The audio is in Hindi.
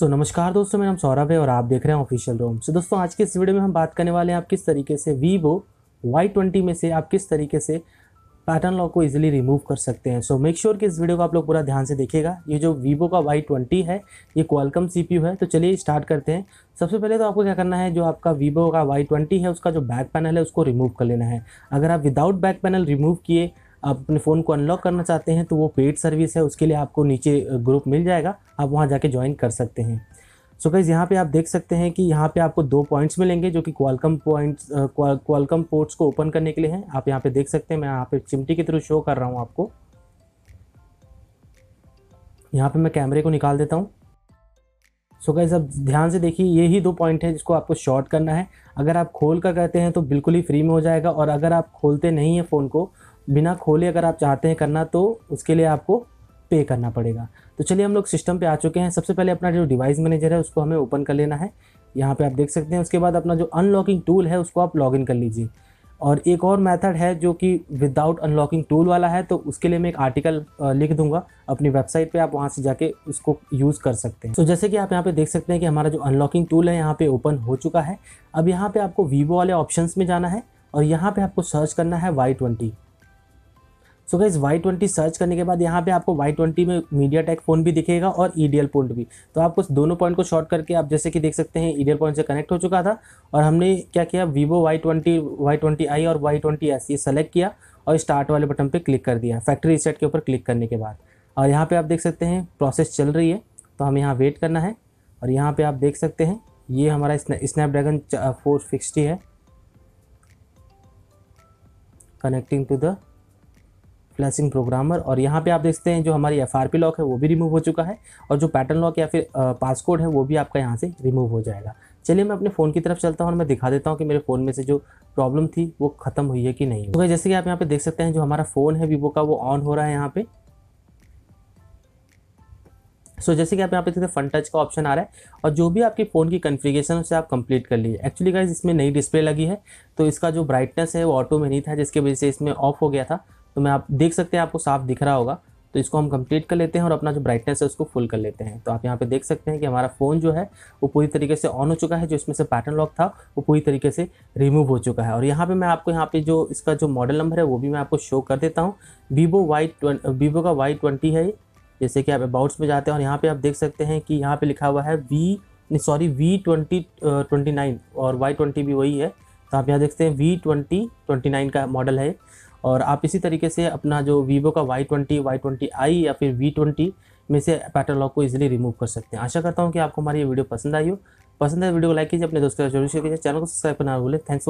सो so, नमस्कार दोस्तों मेरा नाम सौरभ है और आप देख रहे हैं ऑफिशियल रूम सो so, दोस्तों आज के इस वीडियो में हम बात करने वाले हैं आप किस तरीके से वीवो वाई ट्वेंटी में से आप किस तरीके से पैटर्न लॉक को इजीली रिमूव कर सकते हैं। सो मेक श्योर कि इस वीडियो को आप लोग पूरा ध्यान से देखिएगा। ये जो वीवो का वाई ट्वेंटी है ये क्वालकम सी पी यू है। तो चलिए स्टार्ट करते हैं। सबसे पहले तो आपको क्या करना है जो आपका वीवो का वाई ट्वेंटी है उसका जो बैक पैनल है उसको रिमूव कर लेना है। अगर आप विदाउट बैक पैनल रिमूव किए आप अपने फ़ोन को अनलॉक करना चाहते हैं तो वो पेड सर्विस है, उसके लिए आपको नीचे ग्रुप मिल जाएगा, आप वहाँ जाके ज्वाइन कर सकते हैं। सो so गाइज़ यहाँ पे आप देख सकते हैं कि यहाँ पे आपको दो पॉइंट्स मिलेंगे, जो कि क्वालकम पॉइंट्स क्वालकम पोर्ट्स को ओपन करने के लिए हैं। आप यहाँ पे देख सकते हैं, मैं यहाँ पे चिमटी के थ्रू शो कर रहा हूँ आपको। यहाँ पे मैं कैमरे को निकाल देता हूँ। सो गाइज़ अब ध्यान से देखिए, ये ही दो पॉइंट है जिसको आपको शॉर्ट करना है। अगर आप खोल कर कहते हैं तो बिल्कुल ही फ्री में हो जाएगा, और अगर आप खोलते नहीं हैं फ़ोन को बिना खोले अगर आप चाहते हैं करना तो उसके लिए आपको पे करना पड़ेगा। तो चलिए हम लोग सिस्टम पे आ चुके हैं। सबसे पहले अपना जो डिवाइस मैनेजर है उसको हमें ओपन कर लेना है। यहाँ पे आप देख सकते हैं। उसके बाद अपना जो अनलॉकिंग टूल है उसको आप लॉगिन कर लीजिए। और एक और मेथड है जो कि विदाउट अनलॉकिंग टूल वाला है तो उसके लिए मैं एक आर्टिकल लिख दूँगा। अपनी वेबसाइट पे आप वहाँ से जाके उसको यूज़ कर सकते हैं। तो so, जैसे कि आप यहाँ पे देख सकते हैं कि हमारा जो अनलॉकिंग टूल है यहाँ पे ओपन हो चुका है। अब यहाँ पे आपको वीवो वाले ऑप्शंस में जाना है और यहाँ पे आपको सर्च करना है Y twenty so guys Y twenty search करने के बाद यहाँ पे आपको वाई ट्वेंटी में मीडिया टेक फ़ोन भी दिखेगा और ई डी पॉइंट भी। तो आप आपको दोनों पॉइंट को शॉर्ट करके आप जैसे कि देख सकते हैं ई डी पॉइंट से कनेक्ट हो चुका था और हमने क्या किया? Vivo Y twenty Y twenty I और वाई ट्वेंटी एस ये सेलेक्ट किया और स्टार्ट वाले बटन पर क्लिक कर दिया फैक्ट्री रिसेट के ऊपर क्लिक करने के बाद। और यहाँ पर आप देख सकते हैं प्रोसेस चल रही है तो हमें यहाँ वेट करना है और यहाँ पर आप देख सकते हैं, ये हमारा स्नैपड्रैगन फोर सिक्सटी है। Connecting to the flashing programmer और यहाँ पे आप देखते हैं जो हमारी एफआरपी लॉक है वो भी रिमूव हो चुका है और जो पैटर्न लॉक या फिर पासकोड है वो भी आपका यहाँ से रिमूव हो जाएगा। चलिए मैं अपने फ़ोन की तरफ़ चलता हूँ और मैं दिखा देता हूँ कि मेरे फ़ोन में से जो प्रॉब्लम थी वो ख़त्म हुई है कि नहीं तो जैसे कि आप यहाँ पे देख सकते हैं जो हमारा फ़ोन है वीवो का वो ऑन हो रहा है यहाँ पे। सो so, जैसे कि आप यहाँ पे देखते हैं फन टच का ऑप्शन आ रहा है और जो भी आपकी फ़ोन की कन्फिगेशन उसे आप कंप्लीट कर लीजिए। एक्चुअली गाइज़ इसमें नई डिस्प्ले लगी है तो इसका जो ब्राइटनेस है वो ऑटो में नहीं था जिसकी वजह से इसमें ऑफ़ हो गया था। तो मैं आप देख सकते हैं, आपको साफ़ दिख रहा होगा। तो इसको हम कंप्लीट कर लेते हैं और अपना जो ब्राइटनेस है, उसको फुल कर लेते हैं। तो आप यहाँ पे देख सकते हैं कि हमारा फ़ोन जो है, वो पूरी तरीके से ऑन हो चुका है, जो इसमें से पैटर्न लॉक था, वो पूरी तरीके से रिमूव हो चुका है। और यहाँ पे मैं आपको, यहाँ पे जो इसका जो मॉडल नंबर है, वो भी मैं आपको शो कर देता हूँ। वीवो वाई वीवो का वाई ट्वेंटी है जैसे कि आप अबाउट्स में जाते हैं। और यहाँ पर आप देख सकते हैं कि यहाँ पर लिखा हुआ है V sorry V twenty twenty nine और वाई ट्वेंटी भी वही है। तो आप यहाँ देखते हैं वी ट्वेंटी ट्वेंटी नाइन का मॉडल है और आप इसी तरीके से अपना जो वीवो का Y twenty Y twenty I या फिर वी ट्वेंटी में से पैटर्न लॉक को इजीली रिमूव कर सकते हैं। आशा करता हूँ कि आपको हमारी ये वीडियो पसंद आई हो। पसंद है वीडियो को लाइक कीजिए, अपने दोस्तों ज़रूर शेयर कीजिए। चैनल को सब्सक्राइब करना भूलें। थैंक्स